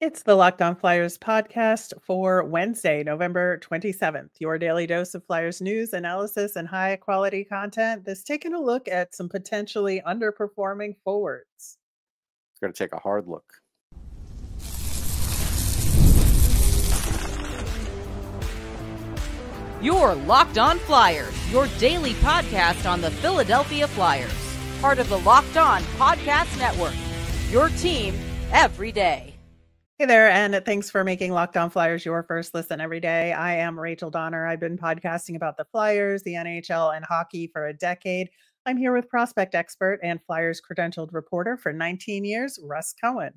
It's the Locked On Flyers podcast for Wednesday, November 27th. Your daily dose of Flyers news, analysis, and high quality content that's taking a look at some potentially underperforming forwards. It's Going to take a hard look. Your Locked On Flyers, your daily podcast on the Philadelphia Flyers, part of the Locked On Podcast Network. Your team every day. Hey there, and thanks for making Locked On Flyers your first listen every day. I am Rachel Donner. I've been podcasting about the Flyers, the NHL, and hockey for a decade. I'm here with prospect expert and Flyers credentialed reporter for 19 years, Russ Cohen.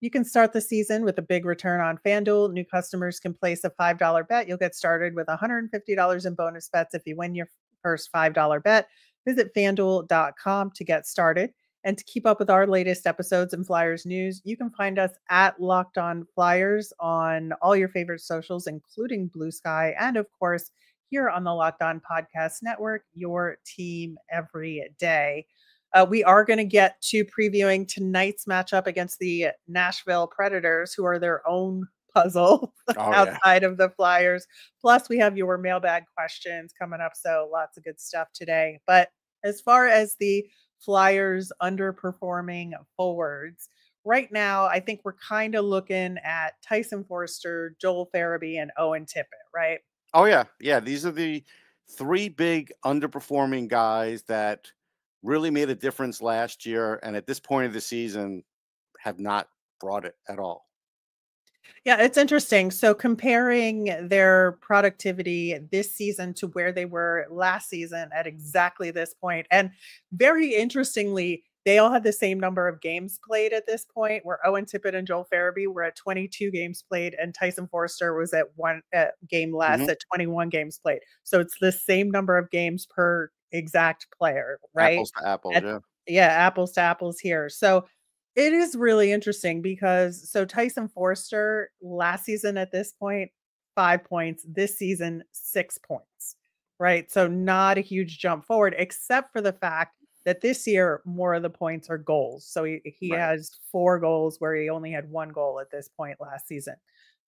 You can start the season with a big return on FanDuel. New customers can place a $5 bet. You'll get started with $150 in bonus bets if you win your first $5 bet. Visit fanduel.com to get started. And to keep up with our latest episodes and Flyers news, you can find us at Locked On Flyers on all your favorite socials, including Blue Sky, and of course, here on the Locked On Podcast Network, your team every day. Uh, we are going to get to previewing tonight's matchup against the Nashville Predators, who are their own puzzle oh, outside yeah. of the Flyers. Plus, we have your mailbag questions coming up. So, lots of good stuff today. But as far as the Flyers underperforming forwards. Right now, I think we're kind of looking at Tyson Foerster, Joel Farabee, and Owen Tippett, right? Oh, yeah. Yeah. These are the three big underperforming guys that really made a difference last year. And at this point of the season, have not brought it at all. Yeah, it's interesting. So comparing their productivity this season to where they were last season at exactly this point, and very interestingly, they all had the same number of games played at this point. Where Owen Tippett and Joel Farabee were at 22 games played, and Tyson Foerster was at one uh, game less mm-hmm. at 21 games played. So it's the same number of games per exact player, right? Apples to apples, at, yeah. Yeah, apples to apples here. So it is really interesting because so Tyson Foerster last season at this point, five points. This season, six points. Right. So not a huge jump forward, except for the fact that this year more of the points are goals. So he, he right. has four goals where he only had one goal at this point last season.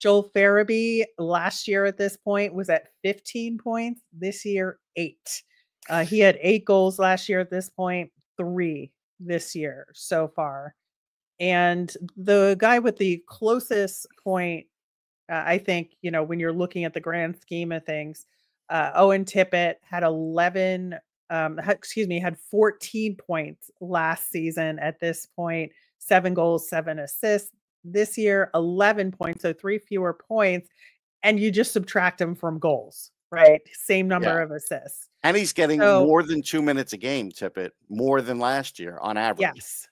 Joel Farabee last year at this point was at 15 points. This year, eight. Uh, he had eight goals last year at this point, three this year so far. And the guy with the closest point, uh, I think, you know, when you're looking at the grand scheme of things, uh, Owen Tippett had 11, um, excuse me, had 14 points last season at this point, seven goals, seven assists. This year, 11 points, so three fewer points. And you just subtract them from goals, right? Same number yeah. of assists. And he's getting so, more than two minutes a game, Tippett, more than last year on average. Yes.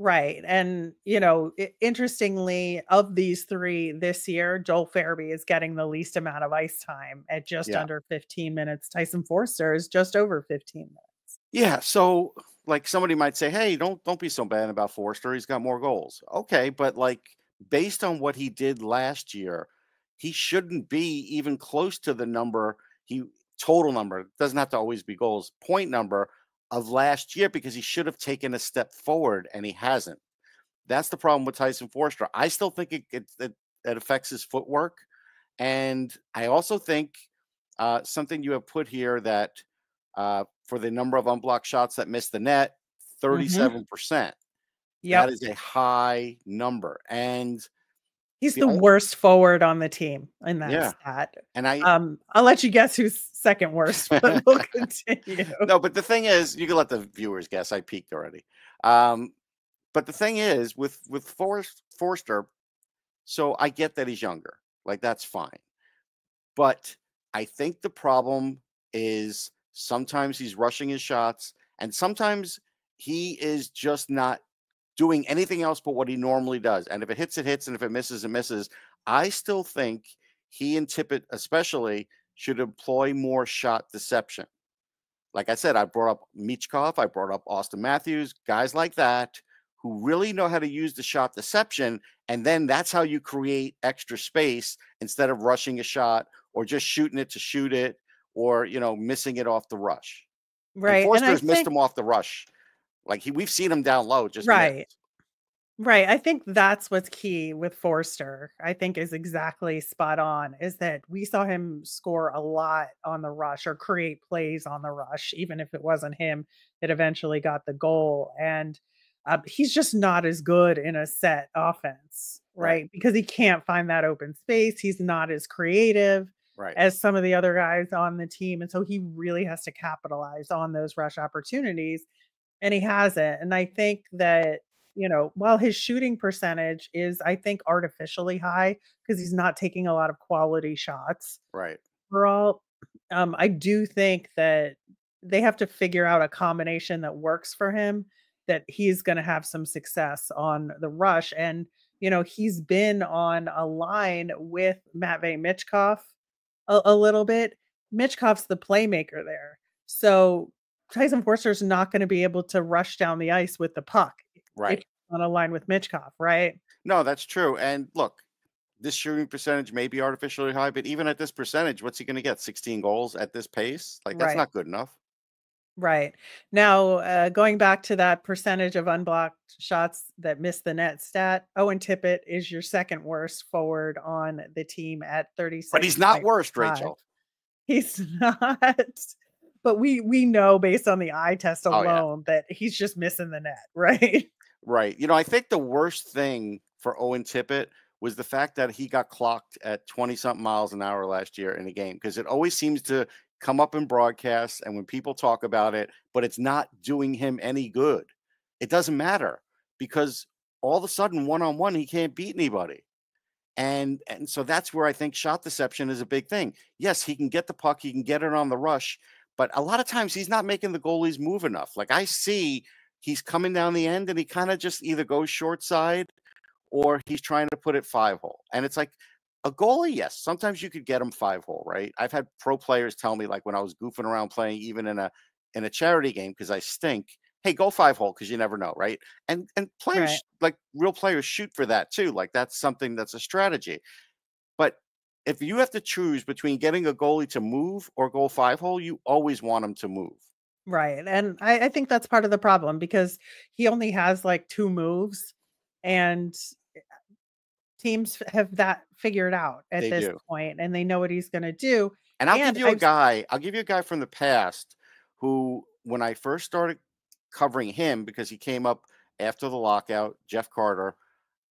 Right. And, you know, interestingly, of these three this year, Joel Farabee is getting the least amount of ice time at just yeah. under 15 minutes. Tyson Foerster is just over 15 minutes. Yeah. So, like somebody might say, hey, don't don't be so bad about Foerster. He's got more goals. Okay, but like based on what he did last year, he shouldn't be even close to the number he total number. It doesn't have to always be goals, point number of last year because he should have taken a step forward and he hasn't. That's the problem with Tyson Foerster. I still think it, it, it, it affects his footwork. And I also think uh, something you have put here that uh, for the number of unblocked shots that missed the net, 37%. Mm-hmm. percent That is a high number. And He's the, the only, worst forward on the team in that yeah. stat. And I um I'll let you guess who's second worst, but we'll continue. No, but the thing is, you can let the viewers guess. I peaked already. Um, but the thing is, with with Forrest, Foerster, so I get that he's younger. Like that's fine. But I think the problem is sometimes he's rushing his shots, and sometimes he is just not doing anything else but what he normally does. And if it hits, it hits, and if it misses, it misses. I still think he and Tippett, especially, should employ more shot deception. Like I said, I brought up Michkov, I brought up Auston Matthews, guys like that who really know how to use the shot deception. And then that's how you create extra space instead of rushing a shot or just shooting it to shoot it or, you know, missing it off the rush. Right. And Foerster's missed think... him off the rush like he, we've seen him down low. Just right. Right. I think that's what's key with Foerster. I think is exactly spot on is that we saw him score a lot on the rush or create plays on the rush, even if it wasn't him that eventually got the goal. And uh, he's just not as good in a set offense, right? right? Because he can't find that open space. He's not as creative right. as some of the other guys on the team. And so he really has to capitalize on those rush opportunities. And he hasn't. And I think that you know, while his shooting percentage is, I think, artificially high because he's not taking a lot of quality shots. Right. Overall, um, I do think that they have to figure out a combination that works for him that he's going to have some success on the rush. And, you know, he's been on a line with Matvei Michkov a, a little bit. Michkov's the playmaker there. So Tyson Foerster's not going to be able to rush down the ice with the puck right on a line with Michkov, right? No, that's true. And look, this shooting percentage may be artificially high, but even at this percentage, what's he going to get? 16 goals at this pace? Like that's right. not good enough. Right. Now, uh, going back to that percentage of unblocked shots that miss the net stat, Owen Tippett is your second worst forward on the team at 36. But he's not worst, Rachel. He's not. But we we know based on the eye test alone oh, yeah. that he's just missing the net, right? Right. You know, I think the worst thing for Owen Tippett was the fact that he got clocked at 20 something miles an hour last year in a game because it always seems to come up in broadcasts and when people talk about it, but it's not doing him any good. It doesn't matter because all of a sudden, one on one, he can't beat anybody. And and so that's where I think shot deception is a big thing. Yes, he can get the puck, he can get it on the rush, but a lot of times he's not making the goalies move enough. Like I see he's coming down the end and he kind of just either goes short side or he's trying to put it five hole. And it's like a goalie, yes, sometimes you could get him five hole, right? I've had pro players tell me like when I was goofing around playing even in a in a charity game because I stink, hey, go five hole because you never know, right? And and players right. like real players shoot for that too. Like that's something that's a strategy. If you have to choose between getting a goalie to move or go five hole, you always want him to move. Right. And I, I think that's part of the problem because he only has like two moves and eh, teams have that figured out at they this do. point and they know what he's going to do. And I'll and give you I've... a guy, I'll give you a guy from the past who, when I first started covering him, because he came up after the lockout, Jeff Carter,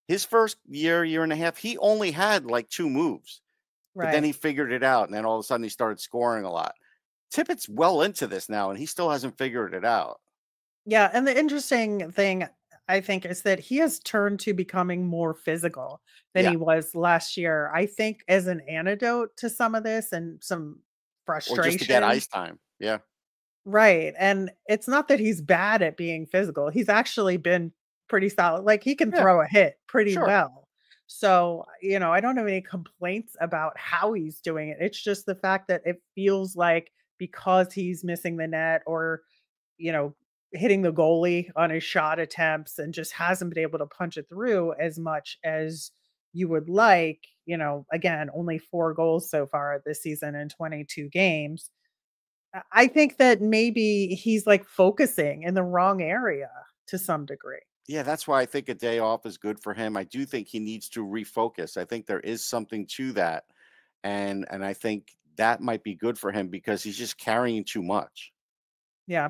his first year, year and a half, he only had like two moves. Right. But then he figured it out. And then all of a sudden he started scoring a lot. Tippett's well into this now, and he still hasn't figured it out. Yeah, and the interesting thing I think is that he has turned to becoming more physical than yeah. he was last year. I think as an antidote to some of this and some frustration. Or just to get ice time. Yeah. Right. And it's not that he's bad at being physical. He's actually been pretty solid. Like he can yeah. throw a hit pretty sure. well. So, you know, I don't have any complaints about how he's doing it. It's just the fact that it feels like because he's missing the net or, you know, hitting the goalie on his shot attempts and just hasn't been able to punch it through as much as you would like. You know, again, only four goals so far this season in 22 games. I think that maybe he's like focusing in the wrong area to some degree. Yeah, that's why I think a day off is good for him. I do think he needs to refocus. I think there is something to that. And and I think that might be good for him because he's just carrying too much. Yeah.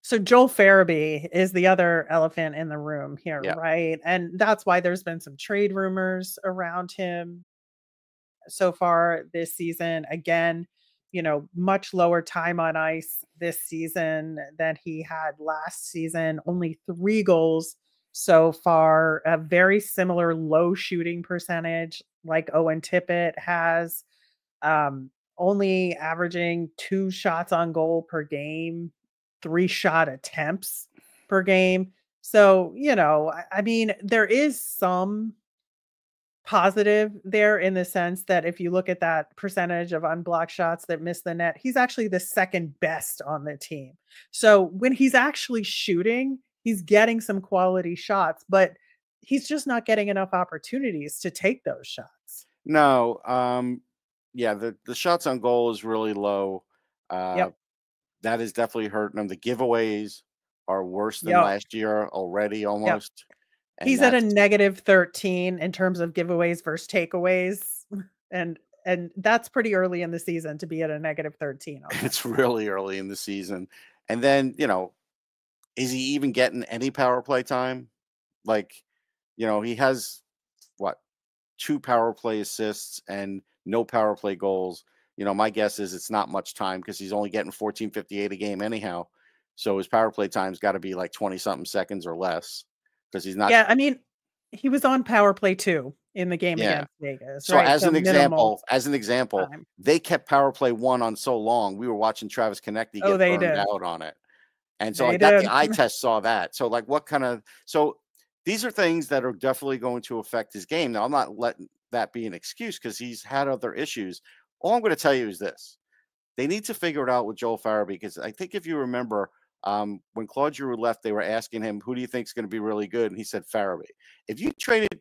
So Joel Farabee is the other elephant in the room here, yeah. right? And that's why there's been some trade rumors around him so far this season. Again, you know, much lower time on ice this season than he had last season. Only three goals so far, a very similar low shooting percentage like Owen Tippett has. Um, only averaging two shots on goal per game, three shot attempts per game. So, you know, I, I mean, there is some positive there in the sense that if you look at that percentage of unblocked shots that miss the net, he's actually the second best on the team. So when he's actually shooting, he's getting some quality shots, but he's just not getting enough opportunities to take those shots. No, um, yeah, the the shots on goal is really low. Uh, yep. That is definitely hurting them. The giveaways are worse than yep. last year already, almost. Yep. And He's at a negative 13 in terms of giveaways versus takeaways. And and that's pretty early in the season to be at a negative 13. it's really early in the season. And then, you know, is he even getting any power play time? Like, you know, he has what two power play assists and no power play goals. You know, my guess is it's not much time because he's only getting 1458 a game anyhow. So his power play time's got to be like 20 something seconds or less because he's not yeah, I mean, he was on power play too in the game Yeah. against Vegas. So right? as an example, as an example, time. they kept power play one on so long. We were watching Travis Konecny oh, get Oh, they burned did. out on it. And so They that did. the eye test saw that. So like what kind of so these are things that are definitely going to affect his game. Now I'm not letting that be an excuse because he's had other issues. All I'm going to tell you is this. They need to figure it out with Joel Farabee because I think if you remember um, when Claude Giroux left, they were asking him, who do you think is going to be really good? And he said Farabee. If you traded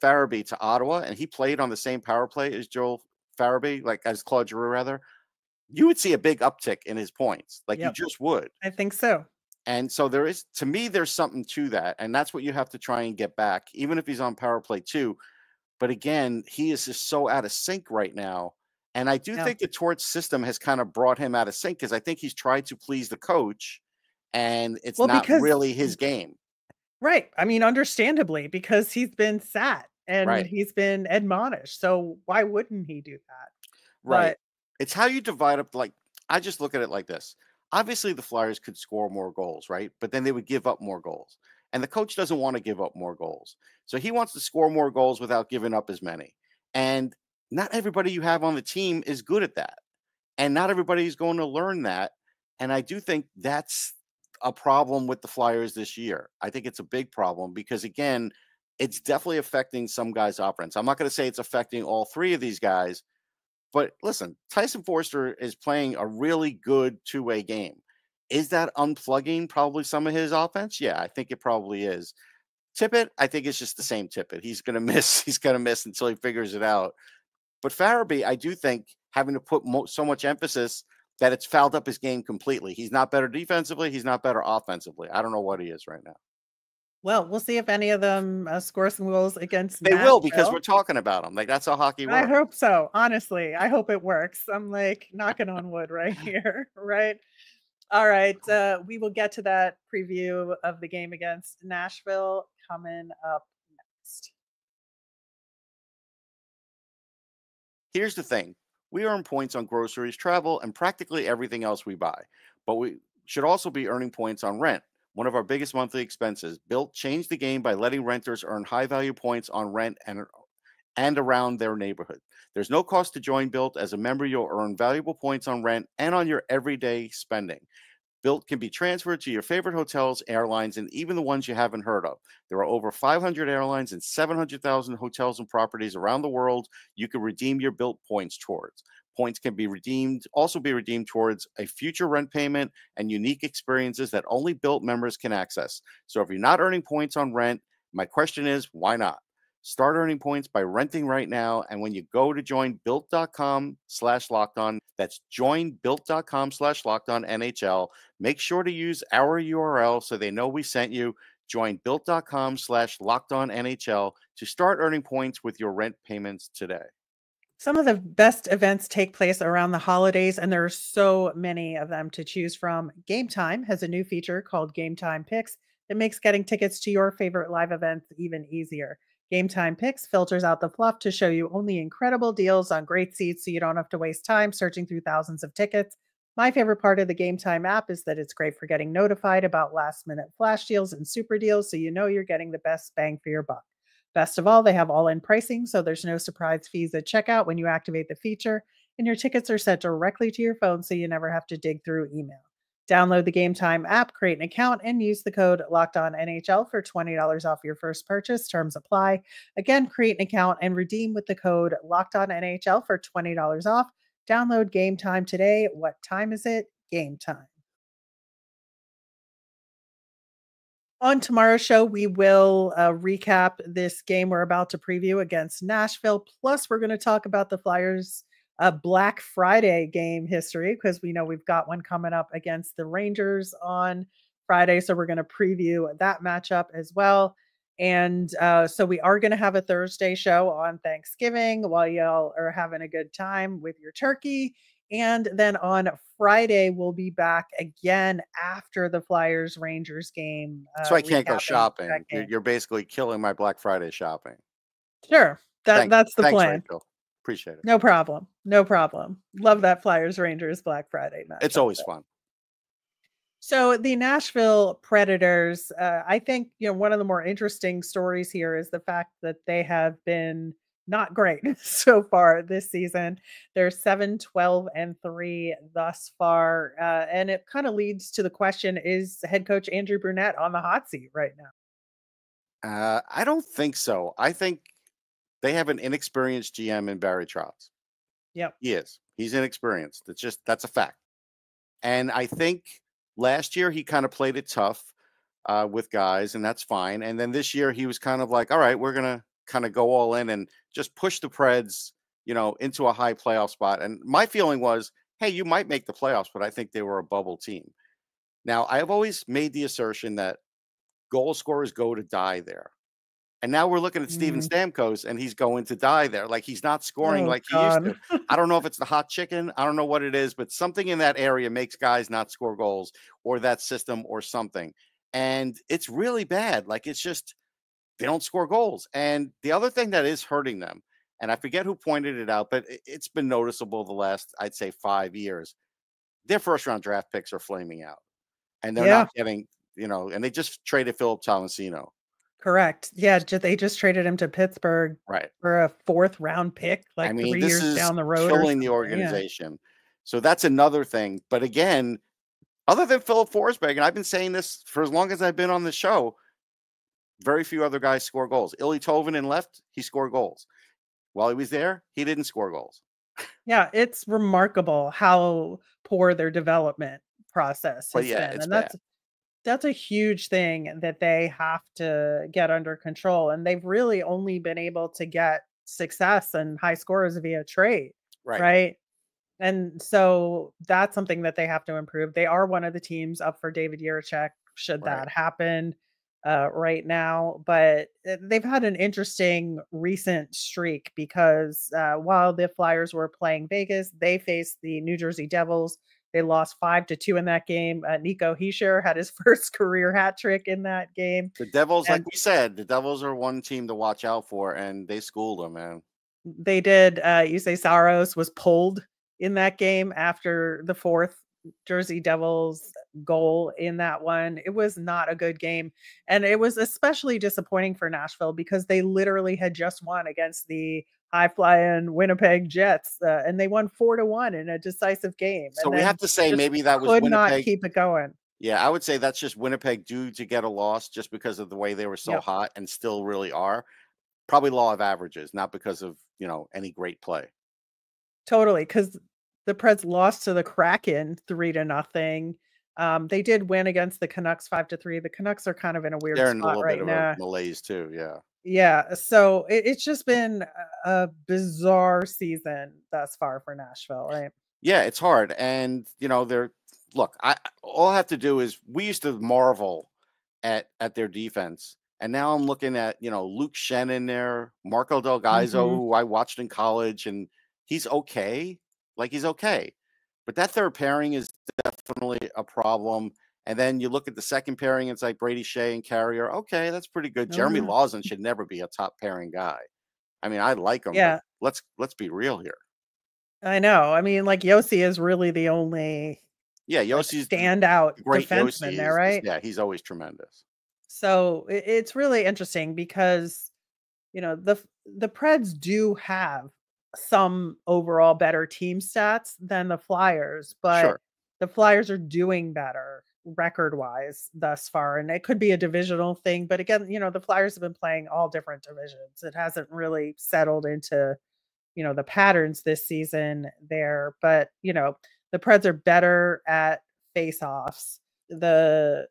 Farabee to Ottawa and he played on the same power play as Joel Farabee, like as Claude Giroux rather, you would see a big uptick in his points. Like Yep. you just would. I think so. And so there is to me, there's something to that. And that's what you have to try and get back, even if he's on power play too. But again, he is just so out of sync right now. And I do Yeah. think the Torts system has kind of brought him out of sync because I think he's tried to please the coach and it's Well, not because- really his game. Right. I mean, understandably, because he's been sat and Right. he's been admonished. So why wouldn't he do that? Right. But It's how you divide up. Like I just look at it like this. Obviously, the Flyers could score more goals, right? But then they would give up more goals, and the coach doesn't want to give up more goals. So he wants to score more goals without giving up as many. And not everybody you have on the team is good at that, and not everybody is going to learn that. And I do think that's a problem with the Flyers this year. I think it's a big problem because again, it's definitely affecting some guys' offense. I'm not going to say it's affecting all three of these guys, but listen, Tyson Foerster is playing a really good two way game. Is that unplugging probably some of his offense? Yeah, I think it probably is. Tippett, I think it's just the same Tippett. He's going to miss. He's going to miss until he figures it out. But Farabee, I do think having to put mo- so much emphasis that it's fouled up his game completely. He's not better defensively. He's not better offensively. I don't know what he is right now. Well, we'll see if any of them uh, score some goals against They will because we're talking about them. Like that's how hockey I hope so. Honestly, I hope it works. I'm like knocking on wood right here. Right. All right. Uh, we will get to that preview of the game against Nashville coming up next. Here's the thing we earn points on groceries, travel, and practically everything else we buy. But we should also be earning points on rent, one of our biggest monthly expenses. Bilt changed the game by letting renters earn high value points on rent and, and around their neighborhood. There's no cost to join Bilt. As a member, you'll earn valuable points on rent and on your everyday spending. Bilt can be transferred to your favorite hotels, airlines, and even the ones you haven't heard of. There are over 500 airlines and 700,000 hotels and properties around the world you can redeem your Bilt points towards. Points can be redeemed, also be redeemed towards a future rent payment and unique experiences that only Bilt members can access. So if you're not earning points on rent, my question is why not? Start earning points by renting right now. And when you go to join bilt.com slash locked on, that's joinbilt.com slash locked on NHL. Make sure to use our URL so they know we sent you. Join bilt.com slash locked on NHL to start earning points with your rent payments today. Some of the best events take place around the holidays, and there are so many of them to choose from. Game Time has a new feature called Game Time Picks that makes getting tickets to your favorite live events even easier. Game Time Picks filters out the fluff to show you only incredible deals on great seats so you don't have to waste time searching through thousands of tickets. My favorite part of the Game Time app is that it's great for getting notified about last minute flash deals and super deals so you know you're getting the best bang for your buck. Best of all, they have all in pricing, so there's no surprise fees at checkout when you activate the feature, and your tickets are sent directly to your phone so you never have to dig through email. Download the Game Time app, create an account, and use the code Locked On NHL for $20 off your first purchase. Terms apply. Again, create an account and redeem with the code Locked On NHL for $20 off. Download Game Time today. What time is it? Game time. On tomorrow's show, we will uh, recap this game we're about to preview against Nashville. Plus, we're going to talk about the Flyers' uh, Black Friday game history because we know we've got one coming up against the Rangers on Friday. So, we're going to preview that matchup as well. And uh, so we are going to have a Thursday show on Thanksgiving while y'all are having a good time with your turkey. And then on Friday, we'll be back again after the Flyers Rangers game. Uh, so I can't go shopping. You're, basically killing my Black Friday shopping. Sure. That, Thank, that's the thanks, plan. Rachel. Appreciate it. No problem. No problem. Love that Flyers Rangers Black Friday match. It's always fun. So the Nashville Predators, uh, I think you know one of the more interesting stories here is the fact that they have been not great so far this season. They're 7 12 and 3 thus far. Uh, and it kind of leads to the question is head coach Andrew Brunette on the hot seat right now? Uh, I don't think so. I think they have an inexperienced GM in Barry Trotz. Yep. He is. He's inexperienced. That's just, that's a fact. And I think last year he kind of played it tough uh, with guys, and that's fine. And then this year he was kind of like, all right, we're going to kind of go all in and just push the Preds, you know, into a high playoff spot. And my feeling was, hey, you might make the playoffs, but I think they were a bubble team. Now, I have always made the assertion that goal scorers go to die there. And now we're looking at Steven mm. Stamkos and he's going to die there. Like he's not scoring oh, like God. he used to. I don't know if it's the hot chicken. I don't know what it is, but something in that area makes guys not score goals or that system or something. And it's really bad. Like it's just they don't score goals. And the other thing that is hurting them, and I forget who pointed it out, but it's been noticeable the last, I'd say, five years. Their first round draft picks are flaming out, and they're yeah. not getting, you know, and they just traded Philip Tomasino. Correct. Yeah, they just traded him to Pittsburgh, right, for a fourth round pick, like I mean, three years down the road, killing the organization. Yeah. So that's another thing. But again, other than Filip Forsberg, and I've been saying this for as long as I've been on the show, very few other guys score goals. Eeli Tolvanen left, he scored goals. While he was there, he didn't score goals. Yeah, it's remarkable how poor their development process has yeah, been. and that's that's a huge thing that they have to get under control. And they've really only been able to get success and high scores via trade. Right. Right. And so that's something that they have to improve. They are one of the teams up for David Jiricek should right. that happen uh, right now, but uh, they've had an interesting recent streak because uh, while the Flyers were playing Vegas, they faced the New Jersey Devils. They lost five to two in that game. Uh, Nico Hischier had his first career hat trick in that game. The Devils, and, like we said, the Devils are one team to watch out for, and they schooled them, man. They did. Uh, Juuse Saros was pulled in that game after the fourth Jersey Devils goal in that one. It was not a good game. And it was especially disappointing for Nashville because they literally had just won against the high flying Winnipeg Jets, uh, and they won four to one in a decisive game. So we have to say maybe that was could Winnipeg. not keep it going. Yeah, I would say that's just Winnipeg due to get a loss just because of the way they were so yep. hot and still really are. Probably law of averages, not because of you know any great play. Totally, because the Preds lost to the Kraken three to nothing. Um, they did win against the Canucks five to three. The Canucks are kind of in a weird They're spot right now. malaise too, yeah. Yeah, so it, it's just been a bizarre season thus far for Nashville, right? Yeah, it's hard, and you know, they're look. I all I have to do is we used to marvel at at their defense, and now I'm looking at you know Luke Schenn in there, Marco Del Gaizo, mm-hmm. who I watched in college, and he's okay. Like he's okay. But that third pairing is definitely a problem. And then you look at the second pairing, it's like Brady Skjei and Carrier. Okay, that's pretty good. Jeremy mm-hmm. Lauzon should never be a top pairing guy. I mean, I like him. Yeah. Let's let's be real here. I know. I mean, like Josi is really the only yeah, Josi's standout great defenseman there, right? yeah, he's always tremendous. So it's really interesting because you know the the Preds do have some overall better team stats than the Flyers, but sure. the Flyers are doing better record wise thus far. And it could be a divisional thing. But again, you know, the Flyers have been playing all different divisions. It hasn't really settled into, you know, the patterns this season there. But, you know, the Preds are better at face offs. The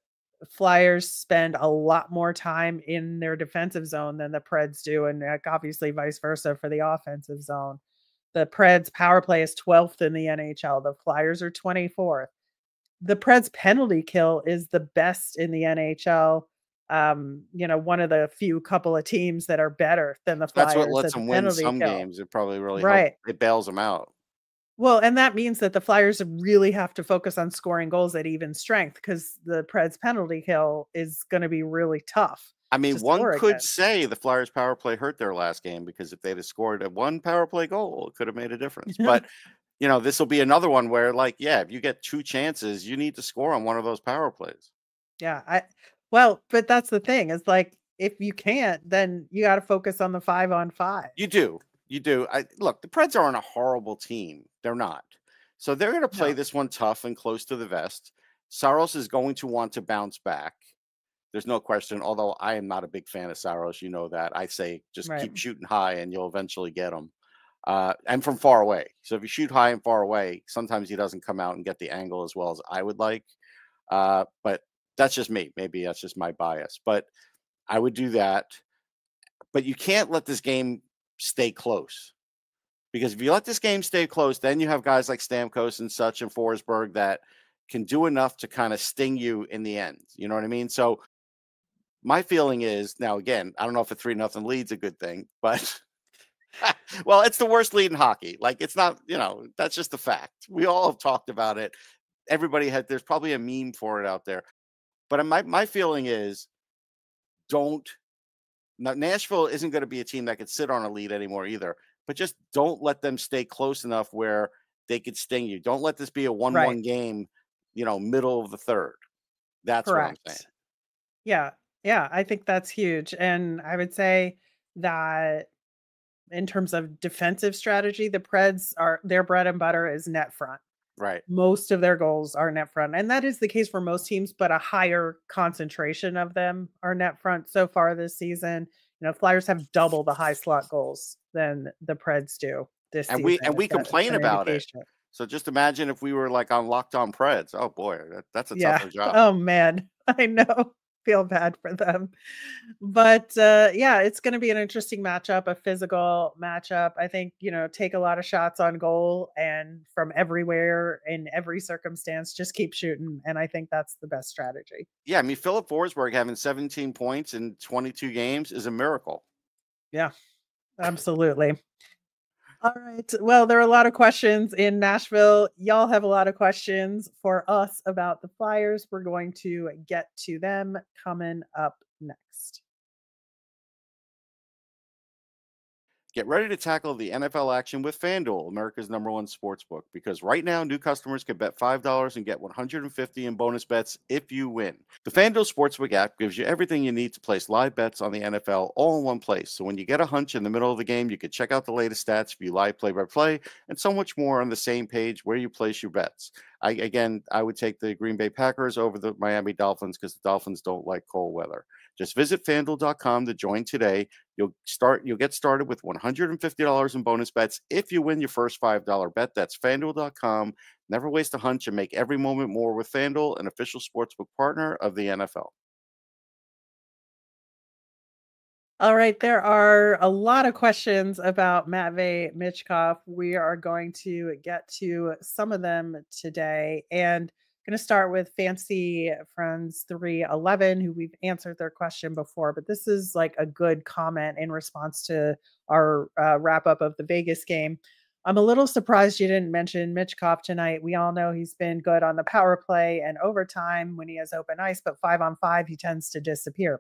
Flyers spend a lot more time in their defensive zone than the Preds do, and obviously vice versa for the offensive zone. The Preds power play is 12th in the NHL. The Flyers are 24th. The Preds penalty kill is the best in the NHL. um, you know, one of the few couple of teams that are better than the Flyers. That's what lets them win some kill. games. It probably really Right. helps. It bails them out. Well, and that means that the Flyers really have to focus on scoring goals at even strength because the Preds penalty kill is going to be really tough. I mean, one could against. say the Flyers power play hurt their last game because if they'd have scored a one power play goal, it could have made a difference. But you know, this will be another one where, like, yeah, if you get two chances, you need to score on one of those power plays. Yeah, I well, but that's the thing. Is like if you can't, then you got to focus on the five on five. You do, you do. I look, the Preds aren't a horrible team. They're not. So they're going to play No. this one tough and close to the vest. Saros is going to want to bounce back. There's no question. Although I am not a big fan of Saros, you know that. I say just Right. keep shooting high, and you'll eventually get him. Uh, and from far away. So if you shoot high and far away, sometimes he doesn't come out and get the angle as well as I would like. Uh, but that's just me. Maybe that's just my bias. But I would do that. But you can't let this game stay close. Because if you let this game stay close, then you have guys like Stamkos and such and Forsberg that can do enough to kind of sting you in the end. You know what I mean? So my feeling is now again, I don't know if a three nothing lead's a good thing, but well, it's the worst lead in hockey. Like it's not, you know, that's just a fact. We all have talked about it. Everybody had there's probably a meme for it out there. But my my feeling is don't now, Nashville isn't going to be a team that could sit on a lead anymore either. But just don't let them stay close enough where they could sting you. Don't let this be a one-one Right. game. You know, middle of the third. That's what I'm Correct. saying. Yeah, yeah, I think that's huge, and I would say that in terms of defensive strategy, the Preds are their bread and butter is net front. Right. most of their goals are net front and that is the case for most teams but a higher concentration of them are net front so far this season you know flyers have double the high slot goals than the preds do this And we- and we complain about it. So just imagine if we were like on Locked On Preds. Oh boy, that, that's a yeah tougher job. oh man i know feel bad for them but uh yeah it's going to be an interesting matchup a physical matchup i think you know take a lot of shots on goal and from everywhere in every circumstance just keep shooting and i think that's the best strategy Yeah, I mean Filip Forsberg having 17 points in 22 games is a miracle. Yeah, absolutely. All right. Well, there are a lot of questions in Nashville. Y'all have a lot of questions for us about the Flyers. We're going to get to them coming up next. Get ready to tackle the NFL action with FanDuel, America's number one sports book, because right now new customers can bet $5 and get 150 in bonus bets if you win. The FanDuel Sportsbook app gives you everything you need to place live bets on the NFL all in one place. So when you get a hunch in the middle of the game, you can check out the latest stats, view live play by play, and so much more on the same page where you place your bets. I, again, I would take the Green Bay Packers over the Miami Dolphins because the Dolphins don't like cold weather. Just visit fanduel.com to join today. You'll start you'll get started with $150 in bonus bets if you win your first $5 bet. That's fanduel.com. Never waste a hunch and make every moment more with FanDuel, an official sportsbook partner of the NFL. All right. There are a lot of questions about Matvei Michkov. We are going to get to some of them today. And going to start with Fancy Friends 311, who we've answered their question before, but this is like a good comment in response to our uh, wrap up of the Vegas game. I'm a little surprised you didn't mention Michkov tonight. We all know he's been good on the power play and overtime when he has open ice, but five on five, he tends to disappear.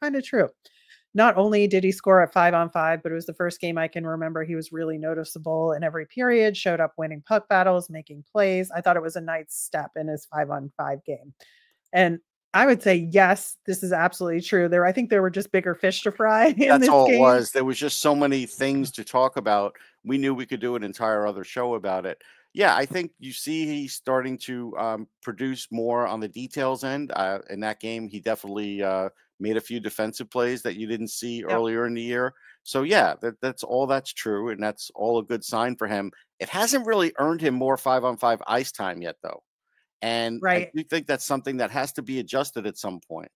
Kind of true. Not only did he score at five on five, but it was the first game I can remember he was really noticeable in every period, showed up winning puck battles, making plays. I thought it was a nice step in his five on five game. And I would say, yes, this is absolutely true. There, I think there were just bigger fish to fry in That's this all game. it was. There was just so many things to talk about. We knew we could do an entire other show about it. Yeah, I think you see he's starting to um, produce more on the details end. Uh, in that game, he definitely uh, made a few defensive plays that you didn't see earlier in the year. So yeah, that, that's all that's true, and that's all a good sign for him. It hasn't really earned him more five on five ice time yet, though, and Right. I do think that's something that has to be adjusted at some point.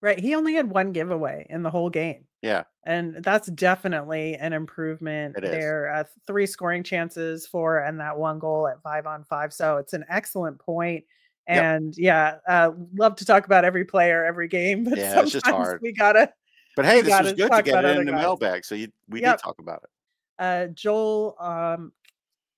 Right. He only had one giveaway in the whole game. Yeah, And that's definitely an improvement It is. there. Uh, three scoring chances for and that one goal at five on five. So it's an excellent point. Yep. And yeah, uh, love to talk about every player, every game, but Yeah, it's just sometimes hard. we gotta. But hey, this was good to get it in the guys. mailbag. So you, we Yep. did talk about it. Uh, Joel um,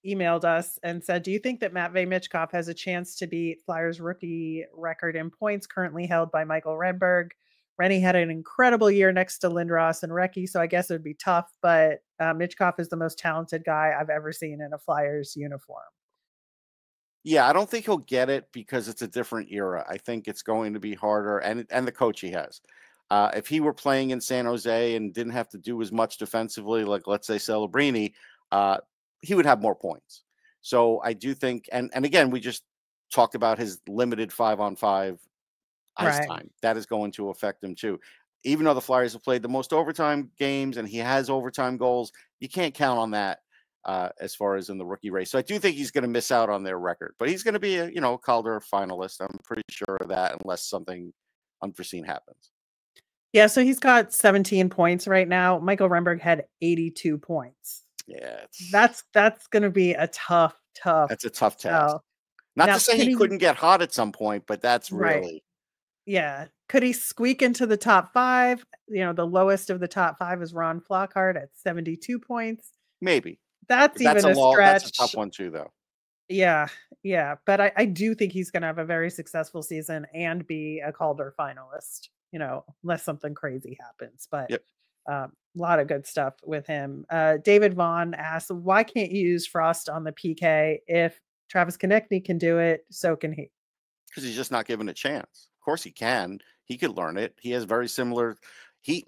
emailed us and said, "Do you think that Matt Matvei Michkov has a chance to beat Flyers rookie record in points currently held by Mikael Renberg?" Rennie had an incredible year next to Lindros and Recchi, so I guess it would be tough. But uh, is the most talented guy I've ever seen in a Flyers uniform. Yeah, I don't think he'll get it because it's a different era. I think it's going to be harder, and and the coach he has. Uh, if he were playing in San Jose and didn't have to do as much defensively, like let's say Celebrini, uh, he would have more points. So I do think, and and again, we just talked about his limited five on five ice Right. time. That is going to affect him too. Even though the Flyers have played the most overtime games and he has overtime goals, you can't count on that uh, as far as in the rookie race. So I do think he's going to miss out on their record, but he's going to be a you know Calder finalist. I'm pretty sure of that, unless something unforeseen happens. Yeah, so he's got 17 points right now. Mikael Renberg had 82 points. Yeah, That's that's going to be a tough, tough. that's a tough task. Not now, to say he he- couldn't get hot at some point, but that's Right. really Yeah. Could he squeak into the top five? You know, the lowest of the top five is Ron Flockhart at 72 points. maybe. That's, That's even a a, stretch. That's a tough one too, though. Yeah, yeah. But I, I do think he's going to have a very successful season and be a Calder finalist, you know, unless something crazy happens. But Yep. um, a lot of good stuff with him. Uh, David Vaughn asks, why can't you use Frost on the PK? If Travis Konecny can do it, so can he. because he's just not given a chance. Of course, he can. He could learn it. He has very similar. He,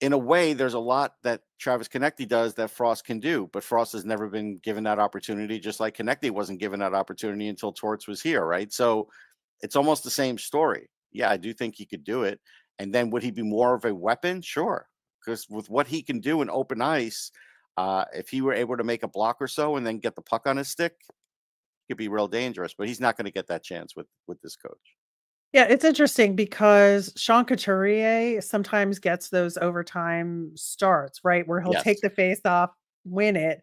in a way, there's a lot that Travis Konecny does that Frost can do, but Frost has never been given that opportunity. Just like Konecny wasn't given that opportunity until Torts was here, right? So it's almost the same story. Yeah, I do think he could do it. And then would he be more of a weapon? Sure, because with what he can do in open ice, uh, if he were able to make a block or so and then get the puck on his stick, he could be real dangerous. But he's not going to get that chance with with this coach. Yeah, it's interesting because Sean Couturier sometimes gets those overtime starts, right? Where he'll Yes. take the face off, win it,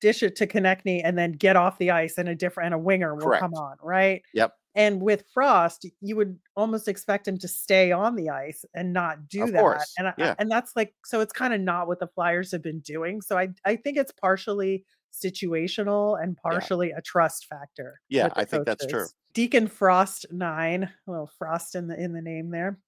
dish it to Konecny, and then get off the ice and a different and a winger will come on, right? Yep. And with Frost, you would almost expect him to stay on the ice and not do Of that. course, And I, yeah. and that's like so it's kind of not what the Flyers have been doing. So I I think it's partially situational and partially a trust factor. Yeah, I think that's true. Deacon Frost nine, a little frost in the in the name there.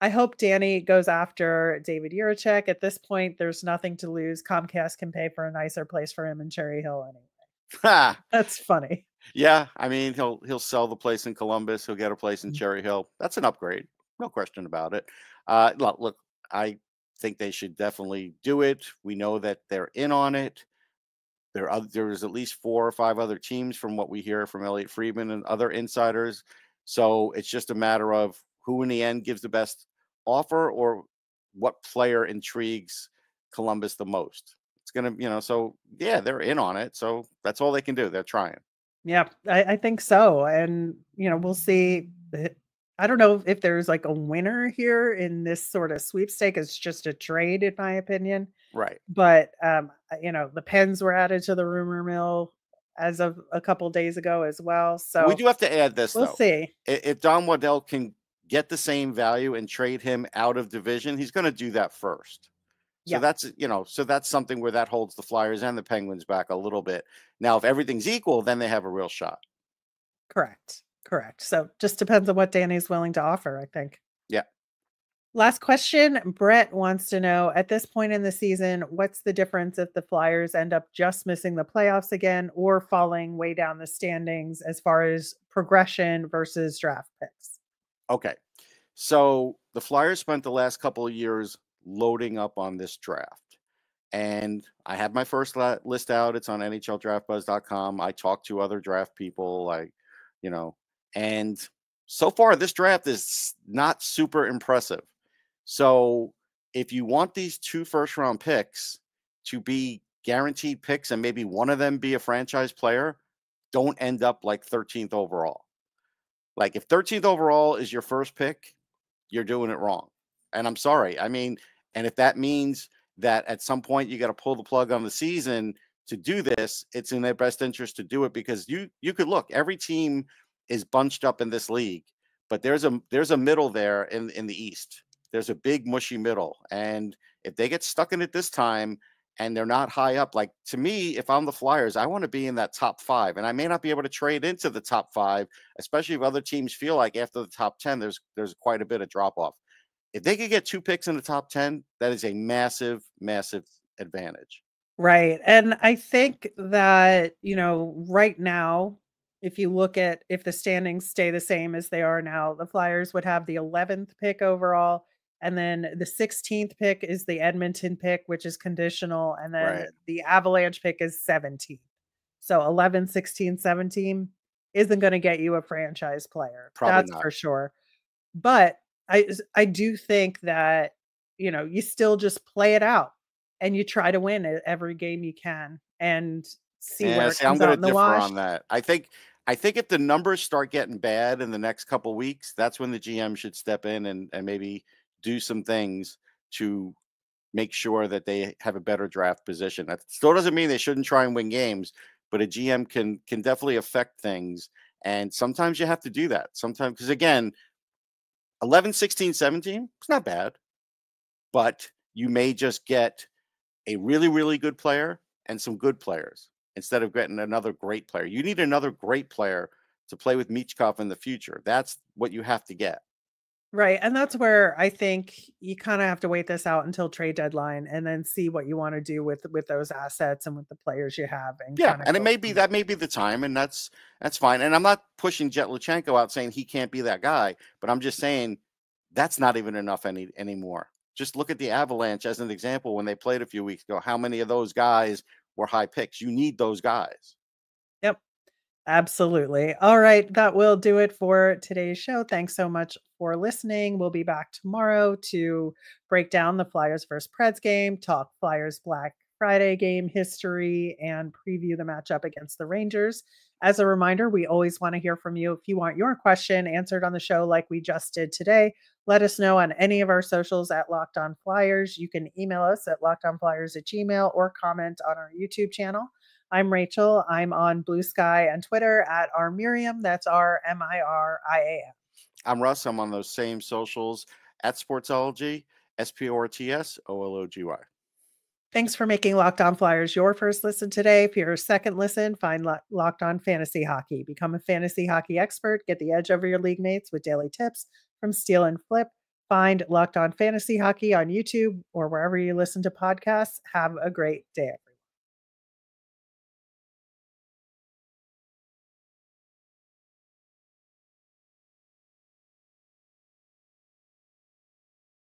I hope Danny goes after David Jiricek. At this point, there's nothing to lose. Comcast can pay for a nicer place for him in Cherry Hill anyway. That's funny. yeah, I mean he'll he'll sell the place in Columbus. He'll get a place in Mm. Cherry Hill. That's an upgrade, no question about it. Uh, look, look, I think they should definitely do it. We know that they're in on it. There are there's at least four or five other teams from what we hear from Elliotte Friedman and other insiders. So it's just a matter of who in the end gives the best offer or what player intrigues Columbus the most. It's gonna, you know, so yeah, they're in on it. So that's all they can do. They're trying. Yeah, I, I think so. And you know, we'll see. I don't know if there's like a winner here in this sort of sweepstake. It's just a trade, in my opinion. Right. But um, you know, the pens were added to the rumor mill as of a couple days ago as well. So we do have to add this we'll though. see. If Don Waddell can get the same value and trade him out of division, he's going to do that first. So Yeah. that's you know, so that's something where that holds the Flyers and the Penguins back a little bit. Now, if everything's equal, then they have a real shot. Correct. Correct. So just depends on what Danny's willing to offer, I think. Yeah. Last question. Brett wants to know at this point in the season, what's the difference if the Flyers end up just missing the playoffs again or falling way down the standings as far as progression versus draft picks? Okay. So the Flyers spent the last couple of years loading up on this draft. And I have my first list out. It's on NHLDraftBuzz.com. I talked to other draft people, like, you know, and so far this draft is not super impressive. So if you want these two first round picks to be guaranteed picks and maybe one of them be a franchise player, don't end up like 13th overall. Like if 13th overall is your first pick, you're doing it wrong. And I'm sorry. I mean, and if that means that at some point you got to pull the plug on the season to do this, it's in their best interest to do it because you you could look every team is bunched up in this league, but there's a there's a middle there in in the East. There's a big mushy middle, and if they get stuck in it this time and they're not high up, like to me, if I'm the Flyers, I want to be in that top five, and I may not be able to trade into the top five, especially if other teams feel like after the top ten, there's there's quite a bit of drop off. If they could get two picks in the top ten, that is a massive, massive advantage. Right. And I think that, you know, right now, if you look at if the standings stay the same as they are now, the Flyers would have the 11th pick overall. And then the 16th pick is the Edmonton pick, which is conditional. And then Right. the Avalanche pick is 17. So 11, 16, 17 isn't going to get you a franchise player. Probably That's not. for sure. But I I do think that, you know, you still just play it out and you try to win every game you can and see Yeah, where it see, I'm going to differ wash. on that. I think I think if the numbers start getting bad in the next couple weeks, that's when the GM should step in and, and maybe do some things to make sure that they have a better draft position. That still doesn't mean they shouldn't try and win games, but a GM can can definitely affect things. And sometimes you have to do that. Sometimes because again, 11, 16, 17, it's not bad. But you may just get a really, really good player and some good players instead of getting another great player. You need another great player to play with Michkov in the future. That's what you have to get. Right. And that's where I think you kind of have to wait this out until trade deadline and then see what you want to do with with those assets and with the players you have. And Yeah, and it may be there. that may be the time, and that's that's fine. And I'm not pushing Jett Luchanko out saying he can't be that guy, but I'm just saying that's not even enough any anymore. Just look at the Avalanche as an example when they played a few weeks ago. How many of those guys were high picks? You need those guys. Absolutely. All right. That will do it for today's show. Thanks so much for listening. We'll be back tomorrow to break down the Flyers versus Preds game, talk Flyers Black Friday game history, and preview the matchup against the Rangers. As a reminder, we always want to hear from you. If you want your question answered on the show like we just did today, let us know on any of our socials at Locked On Flyers. You can email us at lockedonflyers at gmail or comment on our YouTube channel. I'm Rachel. I'm on Blue Sky and Twitter at R Miriam. That's R M I R I A M. I'm Russ. I'm on those same socials at Sportsology, S P O R T S O L O G Y. Thanks for making Locked On Flyers your first listen today. For your second listen, find Lo- Locked On Fantasy Hockey. Become a fantasy hockey expert. Get the edge over your league mates with daily tips from Steal and Flip. Find Locked On Fantasy Hockey on YouTube or wherever you listen to podcasts. Have a great day.